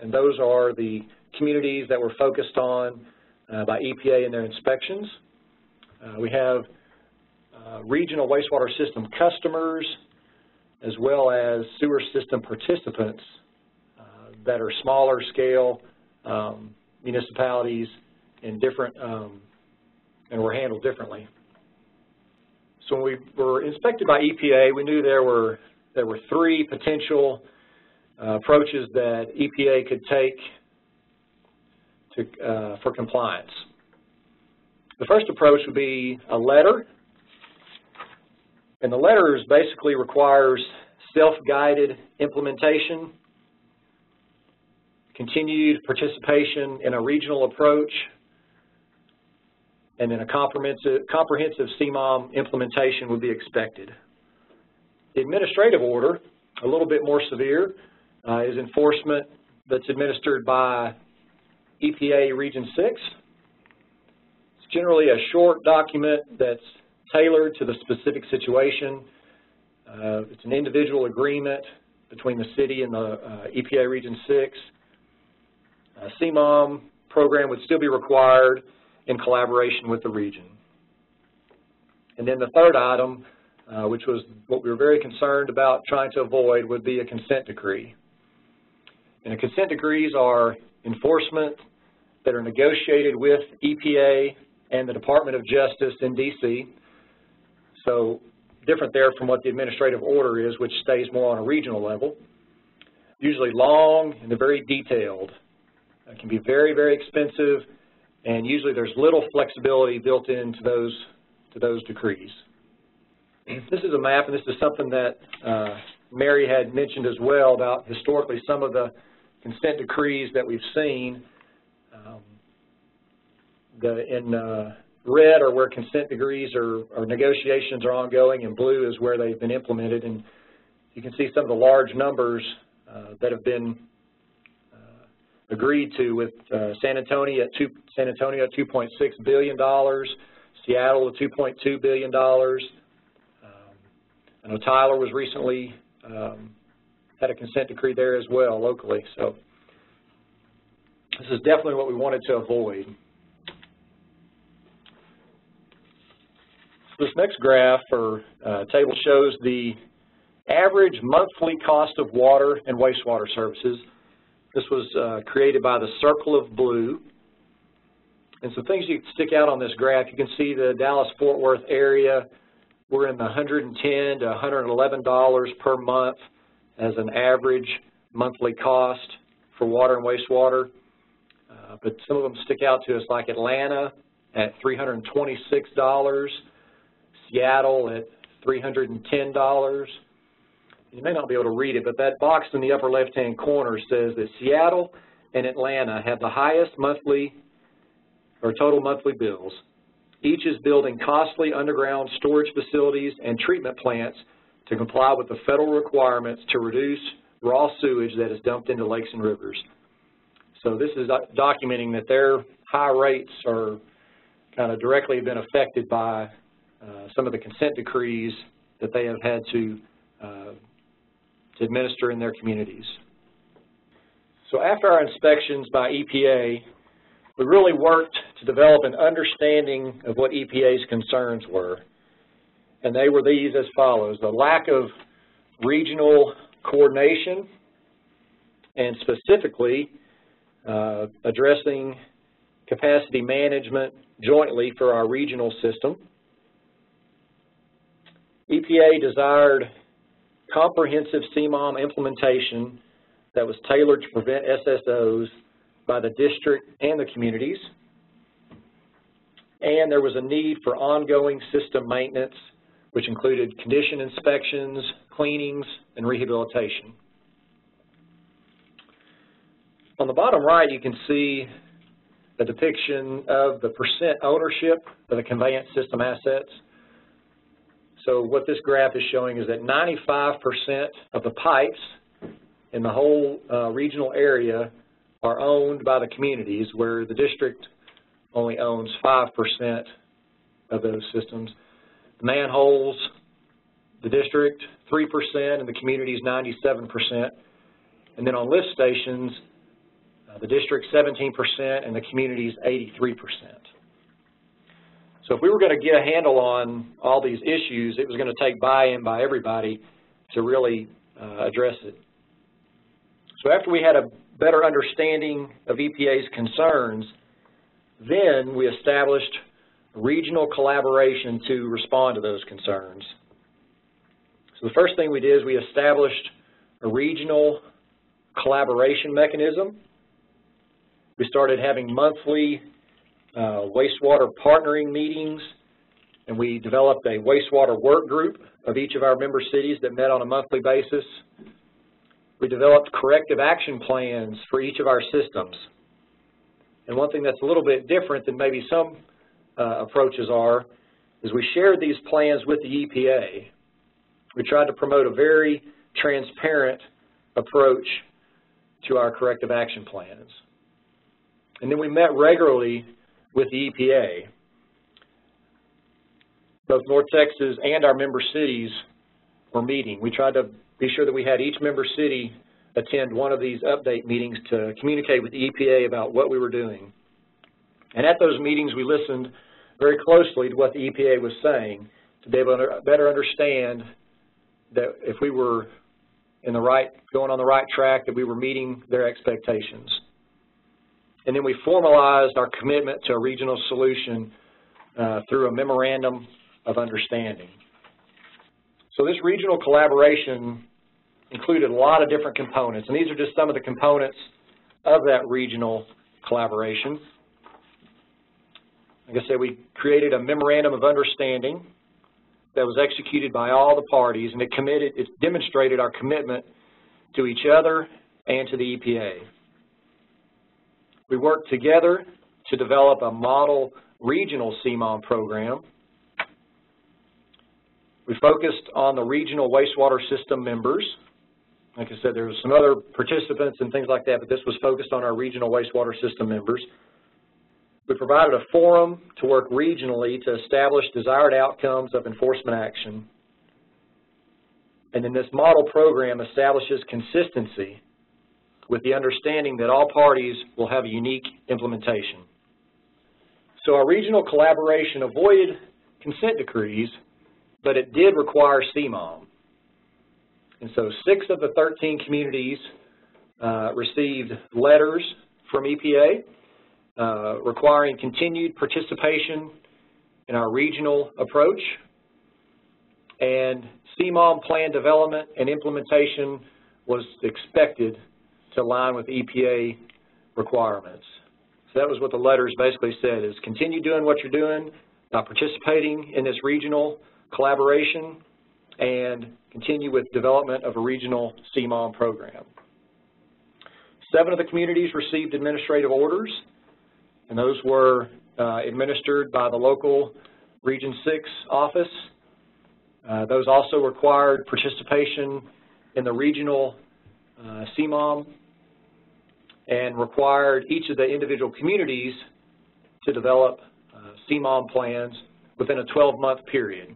and those are the communities that were focused on uh, by EPA in their inspections. Uh, we have uh, regional wastewater system customers as well as sewer system participants uh, that are smaller scale um, municipalities in different um, and were handled differently. So when we were inspected by EPA, we knew there were there were three potential uh, approaches that EPA could take to, uh, for compliance. The first approach would be a letter, and the letter basically requires self-guided implementation, continued participation in a regional approach, and then a comprehensive, comprehensive CMOM implementation would be expected. The administrative order, a little bit more severe, uh, is enforcement that's administered by EPA Region 6. It's generally a short document that's tailored to the specific situation. Uh, it's an individual agreement between the city and the uh, EPA Region 6. A CMOM program would still be required in collaboration with the region. And then the third item uh, which was what we were very concerned about trying to avoid, would be a consent decree. And the consent decrees are enforcement that are negotiated with EPA and the Department of Justice in D.C. So different there from what the administrative order is, which stays more on a regional level. Usually long and very detailed. It can be very, very expensive, and usually there's little flexibility built into those, to those decrees. This is a map, and this is something that uh, Mary had mentioned as well about historically some of the consent decrees that we've seen. Um, the, in uh, red are where consent decrees or, or, negotiations are ongoing, and blue is where they've been implemented. And you can see some of the large numbers uh, that have been uh, agreed to with uh, San Antonio at two, San Antonio at 2.6 billion dollars, Seattle at 2.2 billion dollars. Um, I know Tyler was recently um, had a consent decree there as well locally. So this is definitely what we wanted to avoid. This next graph or uh, table shows the average monthly cost of water and wastewater services. This was uh, created by the Circle of Blue. And some things you can stick out on this graph, you can see the Dallas-Fort Worth area, we're in the 110 to $111 per month as an average monthly cost for water and wastewater. Uh, but some of them stick out to us like Atlanta at $326, Seattle at $310. You may not be able to read it, but that box in the upper left-hand corner says that Seattle and Atlanta have the highest monthly or total monthly bills. Each is building costly underground storage facilities and treatment plants to comply with the federal requirements to reduce raw sewage that is dumped into lakes and rivers. So this is documenting that their high rates are kind of directly been affected by uh, some of the consent decrees that they have had to, uh, to administer in their communities. So after our inspections by EPA, we really worked to develop an understanding of what EPA's concerns were. And they were these as follows, the lack of regional coordination and specifically uh, addressing capacity management jointly for our regional system. EPA desired comprehensive CMOM implementation that was tailored to prevent SSOs by the district and the communities. And there was a need for ongoing system maintenance, which included condition inspections, cleanings, and rehabilitation. On the bottom right, you can see a depiction of the percent ownership of the conveyance system assets. So what this graph is showing is that 95% of the pipes in the whole uh, regional area are owned by the communities, where the district only owns 5% of those systems. Manholes, the district, 3%, and the communities, 97%. And then on lift stations, uh, the district 17% and the communities 83%. So if we were going to get a handle on all these issues, it was going to take buy-in by everybody to really uh, address it. So after we had a better understanding of EPA's concerns, then we established regional collaboration to respond to those concerns. So the first thing we did is we established a regional collaboration mechanism we started having monthly uh, wastewater partnering meetings, and we developed a wastewater work group of each of our member cities that met on a monthly basis. We developed corrective action plans for each of our systems. And one thing that's a little bit different than maybe some uh, approaches are is we shared these plans with the EPA. We tried to promote a very transparent approach to our corrective action plans. And then we met regularly with the EPA. Both North Texas and our member cities were meeting. We tried to be sure that we had each member city attend one of these update meetings to communicate with the EPA about what we were doing. And at those meetings, we listened very closely to what the EPA was saying, to be able to better understand that if we were in the right, going on the right track, that we were meeting their expectations. And then we formalized our commitment to a regional solution uh, through a memorandum of understanding. So this regional collaboration included a lot of different components, and these are just some of the components of that regional collaboration. Like I said, we created a memorandum of understanding that was executed by all the parties, and it committed, it demonstrated our commitment to each other and to the EPA. We worked together to develop a model regional CMOM program. We focused on the regional wastewater system members. Like I said, there were some other participants and things like that, but this was focused on our regional wastewater system members. We provided a forum to work regionally to establish desired outcomes of enforcement action. And then this model program establishes consistency with the understanding that all parties will have a unique implementation. So our regional collaboration avoided consent decrees, but it did require CMOM. And so six of the 13 communities uh, received letters from EPA uh, requiring continued participation in our regional approach. And CMOM plan development and implementation was expected to align with EPA requirements. So that was what the letters basically said, is continue doing what you're doing, uh, participating in this regional collaboration, and continue with development of a regional CMOM program. Seven of the communities received administrative orders and those were uh, administered by the local Region 6 office. Uh, those also required participation in the regional uh, CMOM and required each of the individual communities to develop uh, CMOM plans within a 12-month period.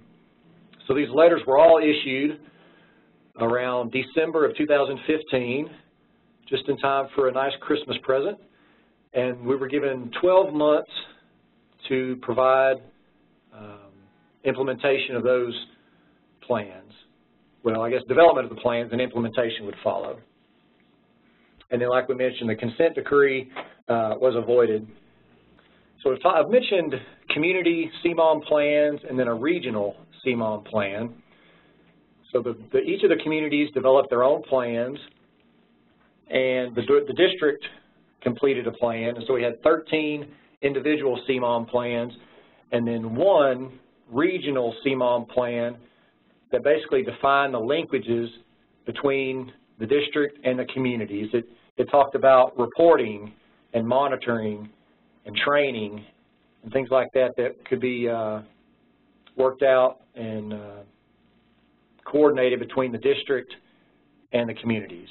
So these letters were all issued around December of 2015, just in time for a nice Christmas present and we were given 12 months to provide um, implementation of those plans. Well, I guess development of the plans and implementation would follow. And then, like we mentioned, the consent decree uh, was avoided. So I've mentioned community CMOM plans and then a regional CMOM plan. So the, the, each of the communities developed their own plans, and the, the district completed a plan. And so we had 13 individual CMOM plans and then one regional CMOM plan that basically defined the linkages between the district and the communities. It, it talked about reporting and monitoring and training and things like that that could be uh, worked out and uh, coordinated between the district and the communities.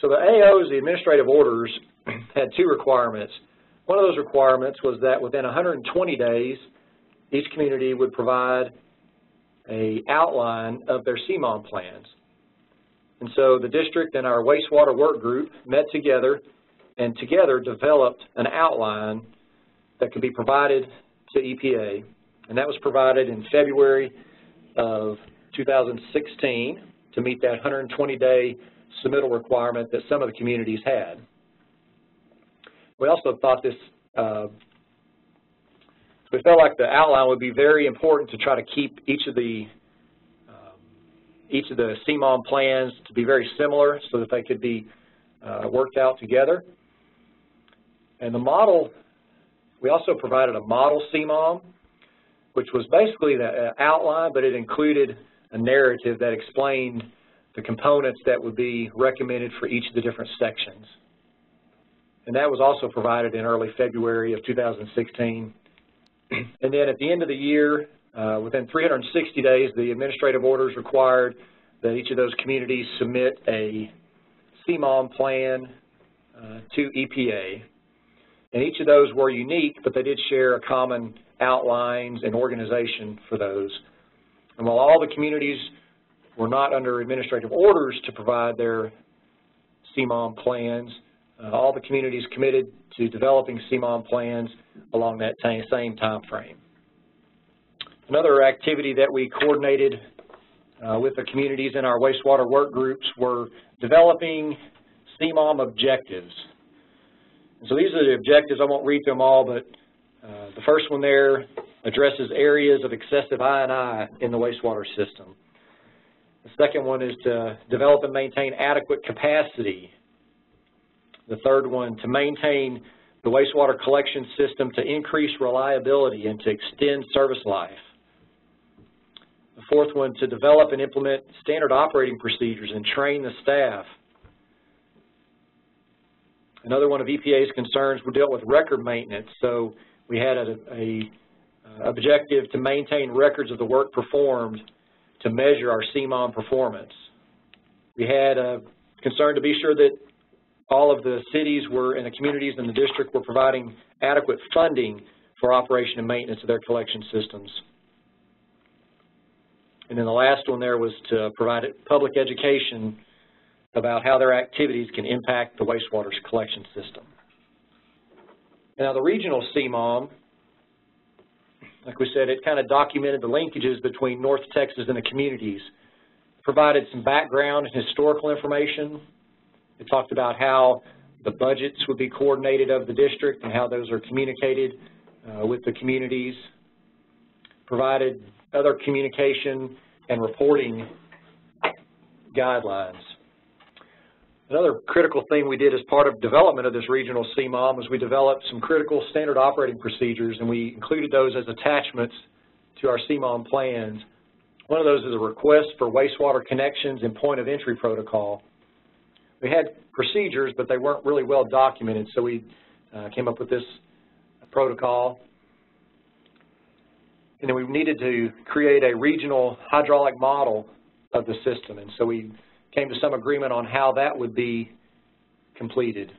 So the AOs, the administrative orders, [CLEARS THROAT] had two requirements. One of those requirements was that within 120 days, each community would provide a outline of their CMOM plans. And so the district and our wastewater work group met together and together developed an outline that could be provided to EPA. And that was provided in February of 2016 to meet that 120-day submittal requirement that some of the communities had. We also thought this, uh, we felt like the outline would be very important to try to keep each of the um, each of the CMOM plans to be very similar so that they could be uh, worked out together. And the model, we also provided a model CMOM, which was basically the uh, outline, but it included a narrative that explained the components that would be recommended for each of the different sections. And that was also provided in early February of 2016. [CLEARS THROAT] and then at the end of the year, uh, within 360 days, the administrative orders required that each of those communities submit a CMOM plan uh, to EPA. And each of those were unique, but they did share a common outlines and organization for those. And while all the communities were not under administrative orders to provide their CMOM plans. Uh, all the communities committed to developing CMOM plans along that same time frame. Another activity that we coordinated uh, with the communities in our wastewater work groups were developing CMOM objectives. And so these are the objectives. I won't read them all, but uh, the first one there addresses areas of excessive I&I in the wastewater system. The second one is to develop and maintain adequate capacity. The third one, to maintain the wastewater collection system to increase reliability and to extend service life. The fourth one, to develop and implement standard operating procedures and train the staff. Another one of EPA's concerns were dealt with record maintenance. So we had a, a objective to maintain records of the work performed to measure our CMOM performance. We had a concern to be sure that all of the cities were and the communities in the district were providing adequate funding for operation and maintenance of their collection systems. And then the last one there was to provide public education about how their activities can impact the wastewater collection system. Now the regional CMOM, like we said, it kind of documented the linkages between North Texas and the communities, provided some background and historical information. It talked about how the budgets would be coordinated of the district and how those are communicated uh, with the communities, provided other communication and reporting guidelines. Another critical thing we did as part of development of this regional CMOM was we developed some critical standard operating procedures and we included those as attachments to our CMOM plans. One of those is a request for wastewater connections and point of entry protocol. We had procedures, but they weren't really well documented, so we uh, came up with this protocol. And then we needed to create a regional hydraulic model of the system, and so we came to some agreement on how that would be completed.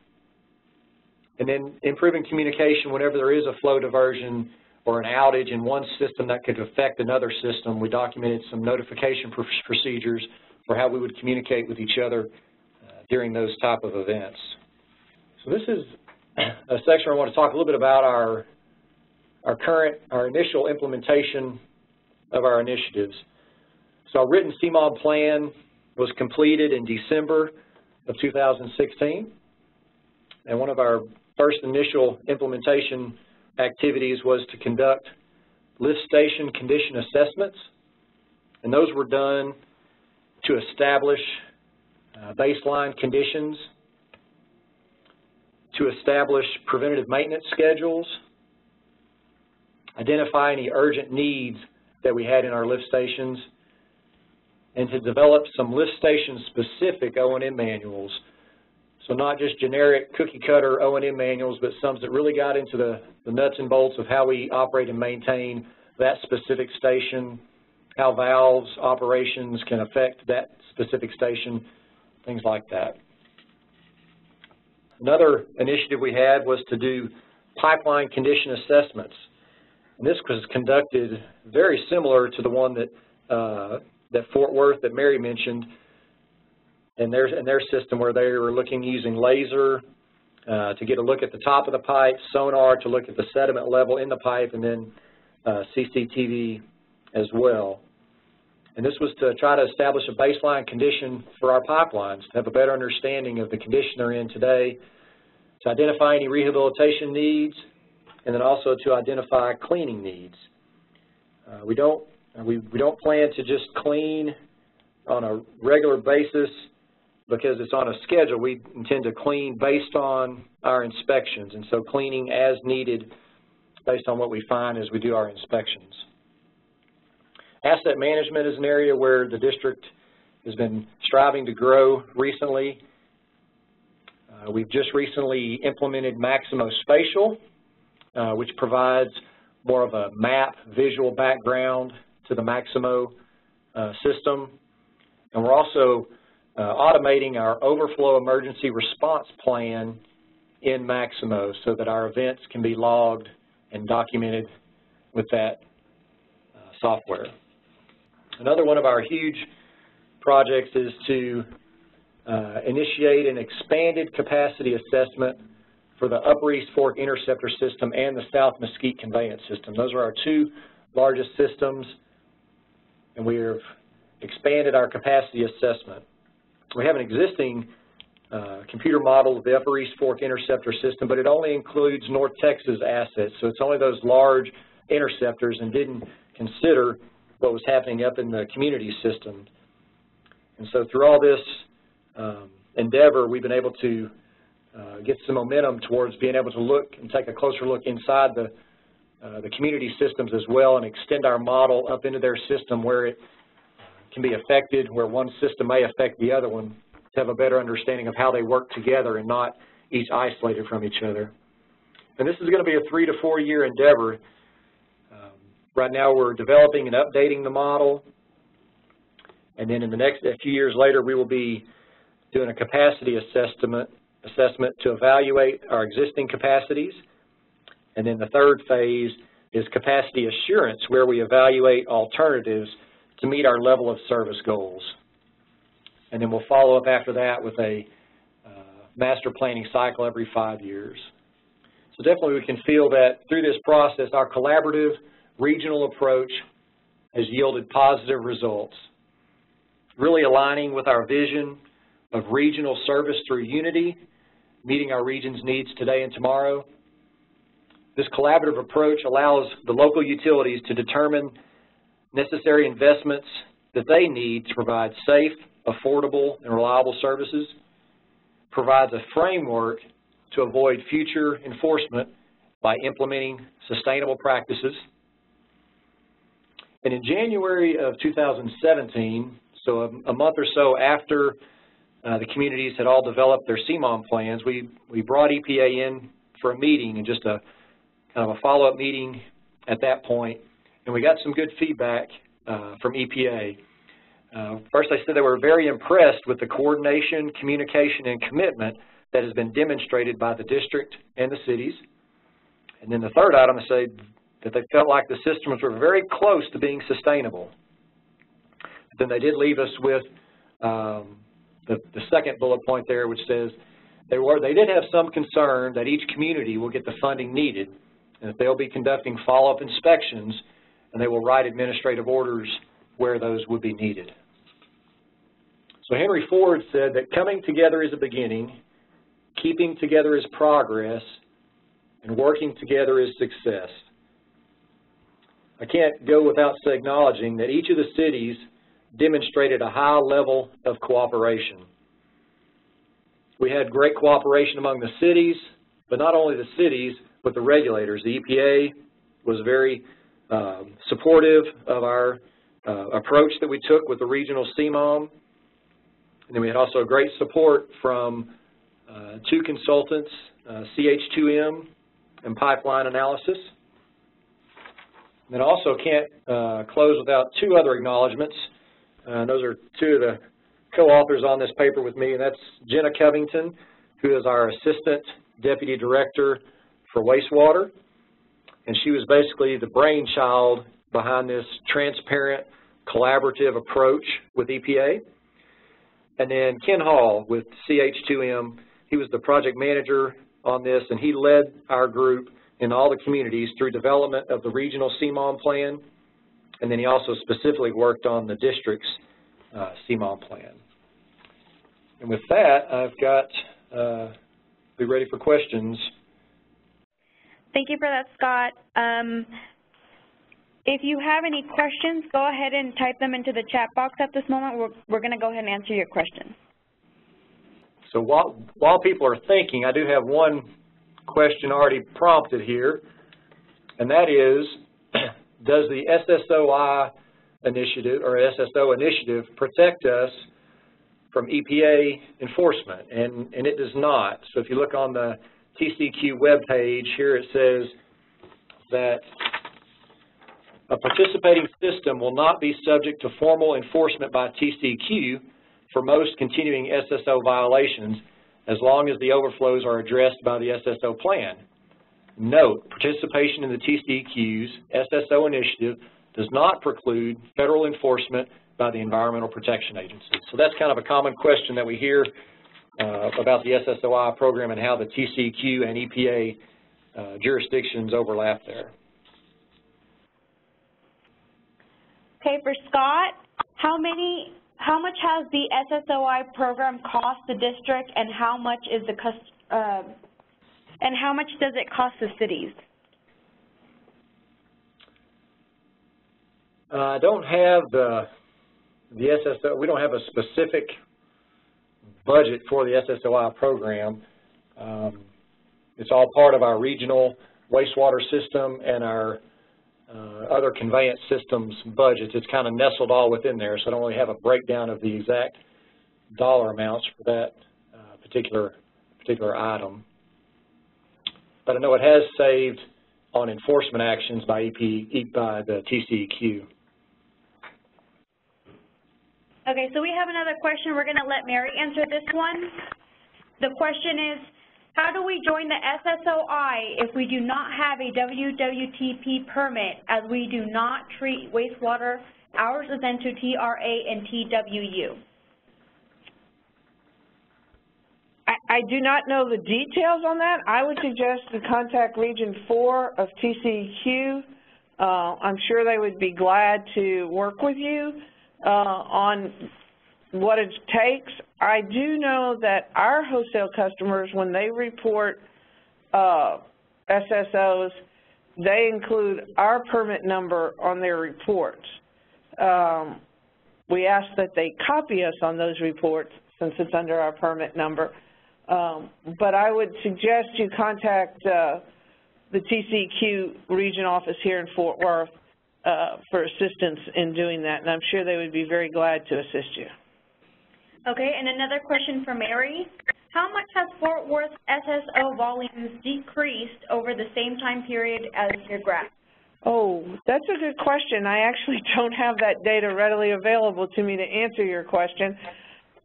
And then improving communication whenever there is a flow diversion or an outage in one system that could affect another system, we documented some notification procedures for how we would communicate with each other uh, during those type of events. So this is a section I want to talk a little bit about our, our current, our initial implementation of our initiatives. So our written CMOM plan was completed in December of 2016. And one of our first initial implementation activities was to conduct lift station condition assessments. And those were done to establish uh, baseline conditions, to establish preventative maintenance schedules, identify any urgent needs that we had in our lift stations, and to develop some lift station specific O&M manuals. So not just generic cookie cutter O&M manuals, but some that really got into the, the nuts and bolts of how we operate and maintain that specific station, how valves operations can affect that specific station, things like that. Another initiative we had was to do pipeline condition assessments. And this was conducted very similar to the one that uh, that Fort Worth that Mary mentioned and their, their system where they were looking using laser uh, to get a look at the top of the pipe, sonar to look at the sediment level in the pipe, and then uh, CCTV as well. And this was to try to establish a baseline condition for our pipelines, to have a better understanding of the condition they're in today, to identify any rehabilitation needs, and then also to identify cleaning needs. Uh, we don't we, we don't plan to just clean on a regular basis because it's on a schedule. We intend to clean based on our inspections, and so cleaning as needed based on what we find as we do our inspections. Asset management is an area where the district has been striving to grow recently. Uh, we've just recently implemented Maximo Spatial, uh, which provides more of a map visual background to the Maximo uh, system. And we're also uh, automating our overflow emergency response plan in Maximo so that our events can be logged and documented with that uh, software. Another one of our huge projects is to uh, initiate an expanded capacity assessment for the Upper East Fork Interceptor System and the South Mesquite Conveyance System. Those are our two largest systems, and we have expanded our capacity assessment. We have an existing uh, computer model of the Upper East Fork interceptor system, but it only includes North Texas assets, so it's only those large interceptors and didn't consider what was happening up in the community system. And so through all this um, endeavor, we've been able to uh, get some momentum towards being able to look and take a closer look inside the, uh, the community systems as well and extend our model up into their system where it can be affected, where one system may affect the other one to have a better understanding of how they work together and not each isolated from each other. And this is going to be a three to four year endeavor. Um, right now we're developing and updating the model. And then in the next a few years later, we will be doing a capacity assessment, assessment to evaluate our existing capacities. And then the third phase is capacity assurance, where we evaluate alternatives to meet our level of service goals and then we'll follow up after that with a uh, master planning cycle every five years. So definitely we can feel that through this process, our collaborative regional approach has yielded positive results, really aligning with our vision of regional service through unity, meeting our region's needs today and tomorrow. This collaborative approach allows the local utilities to determine necessary investments that they need to provide safe, affordable, and reliable services, provides a framework to avoid future enforcement by implementing sustainable practices. And in January of 2017, so a, a month or so after uh, the communities had all developed their CMOM plans, we, we brought EPA in for a meeting and just a kind of a follow-up meeting at that point, and we got some good feedback uh, from EPA. Uh, first, they said they were very impressed with the coordination, communication, and commitment that has been demonstrated by the district and the cities. And then the third item, I said that they felt like the systems were very close to being sustainable. But then they did leave us with um, the, the second bullet point there, which says they were they did have some concern that each community will get the funding needed, and that they'll be conducting follow-up inspections, and they will write administrative orders where those would be needed. So Henry Ford said that coming together is a beginning, keeping together is progress, and working together is success. I can't go without acknowledging that each of the cities demonstrated a high level of cooperation. We had great cooperation among the cities, but not only the cities, but the regulators. The EPA was very um, supportive of our uh, approach that we took with the regional CMOM. And then we had also great support from uh, two consultants, uh, CH2M and Pipeline Analysis. And then also can't uh, close without two other acknowledgments. Uh, those are two of the co-authors on this paper with me, and that's Jenna Covington, who is our Assistant Deputy Director for Wastewater. And she was basically the brainchild behind this transparent, collaborative approach with EPA. And then Ken Hall with CH2M, he was the project manager on this, and he led our group in all the communities through development of the regional CMOM plan, and then he also specifically worked on the district's uh, CMOM plan. And with that, I've got, uh, be ready for questions. Thank you for that, Scott. Um, if you have any questions, go ahead and type them into the chat box at this moment. We're, we're going to go ahead and answer your questions. So while, while people are thinking, I do have one question already prompted here, and that is, [CLEARS THROAT] does the SSOI initiative or SSO initiative protect us from EPA enforcement? And, and it does not. So if you look on the TCEQ webpage, here it says that a participating system will not be subject to formal enforcement by TCEQ for most continuing SSO violations as long as the overflows are addressed by the SSO plan. Note, participation in the TCEQ's SSO initiative does not preclude federal enforcement by the Environmental Protection Agency. So that's kind of a common question that we hear uh, about the SSOI program and how the TCEQ and EPA uh, jurisdictions overlap there. Okay, for Scott, how many, how much has the SSOI program cost the district and how much is the, uh, and how much does it cost the cities? Uh, I don't have the, the SSO, we don't have a specific budget for the SSOI program. Um, it's all part of our regional wastewater system and our uh, other conveyance systems budgets. It's kind of nestled all within there, so I don't really have a breakdown of the exact dollar amounts for that uh, particular particular item. But I know it has saved on enforcement actions by EP by the TCEQ. Okay, so we have another question. We're going to let Mary answer this one. The question is, how do we join the SSOI if we do not have a WWTP permit as we do not treat wastewater? Ours is into TRA and TWU. I, I do not know the details on that. I would suggest to contact Region 4 of TCEQ. Uh, I'm sure they would be glad to work with you on what it takes. I do know that our wholesale customers, when they report uh, SSOs, they include our permit number on their reports. Um, we ask that they copy us on those reports since it's under our permit number. Um, but I would suggest you contact uh, the TCEQ region office here in Fort Worth uh, for assistance in doing that, and I'm sure they would be very glad to assist you. Okay, and another question for Mary. How much has Fort Worth SSO volumes decreased over the same time period as your graph? Oh, that's a good question. I actually [LAUGHS] don't have that data readily available to me to answer your question.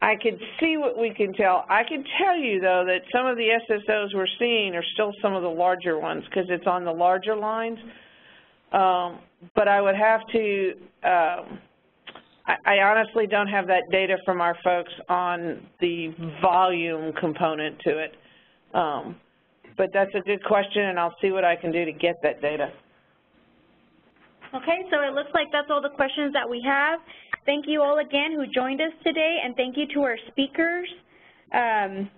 I can see what we can tell. I can tell you, though, that some of the SSOs we're seeing are still some of the larger ones because it's on the larger lines. Um, but I would have to, um, I, I honestly don't have that data from our folks on the volume component to it. Um, but that's a good question, and I'll see what I can do to get that data. Okay, so it looks like that's all the questions that we have. Thank you all again who joined us today, and thank you to our speakers. Um,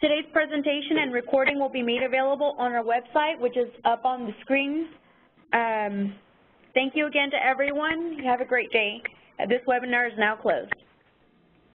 today's presentation and recording will be made available on our website, which is up on the screen. Um, thank you again to everyone. Have a great day. This webinar is now closed.